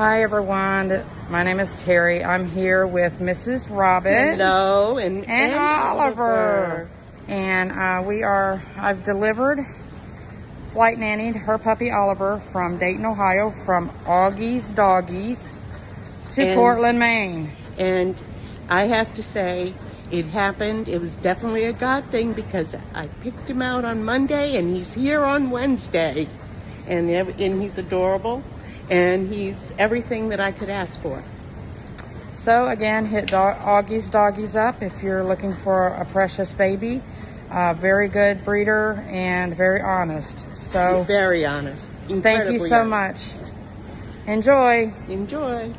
Hi everyone, my name is Terry. I'm here with Mrs. Robin. Hello, and, and, and Oliver. Oliver. And uh, we are, I've delivered, flight nannied her puppy Oliver from Dayton, Ohio, from Augie's Dogies to and, Portland, Maine. And I have to say, it happened. It was definitely a God thing because I picked him out on Monday and he's here on Wednesday. And, and he's adorable and he's everything that I could ask for. So again, hit dog, Augie's Dogies up if you're looking for a precious baby. Uh, very good breeder and very honest. So very honest. Thank you so honest. much. Enjoy. Enjoy.